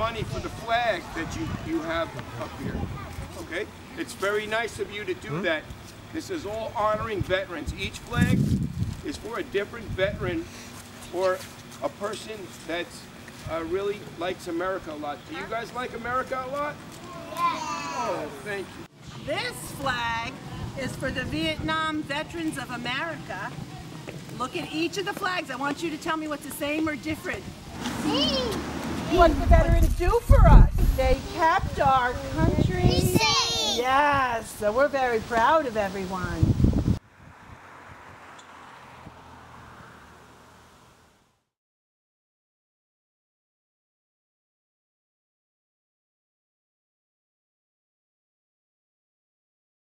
money for the flag that you, you have up here. Okay? It's very nice of you to do that. This is all honoring veterans. Each flag is for a different veteran or a person that uh, really likes America a lot. Do you guys like America a lot? Yes. Oh, thank you. This flag is for the Vietnam Veterans of America. Look at each of the flags. I want you to tell me what's the same or different. What did the veterans do for us? They kept our country. safe. Yes, so we're very proud of everyone.